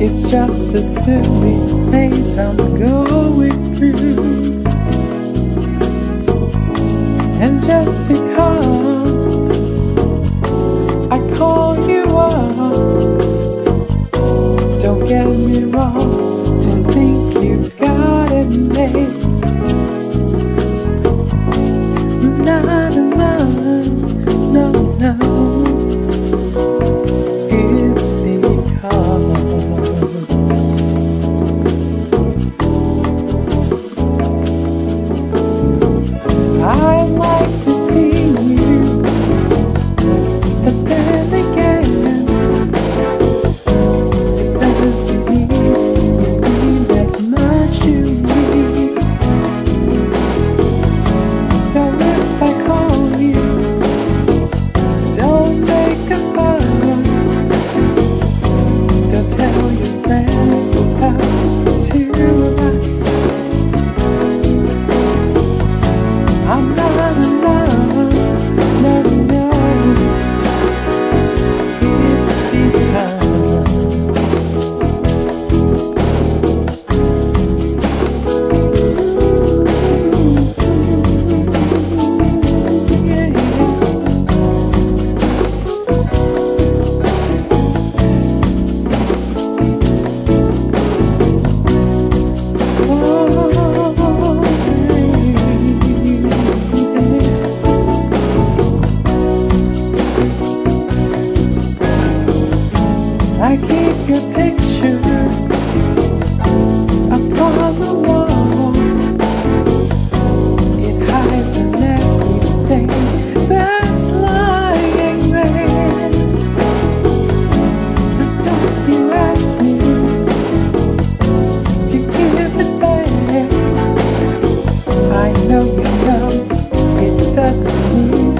It's just a silly phase I'm going through. And just because. you.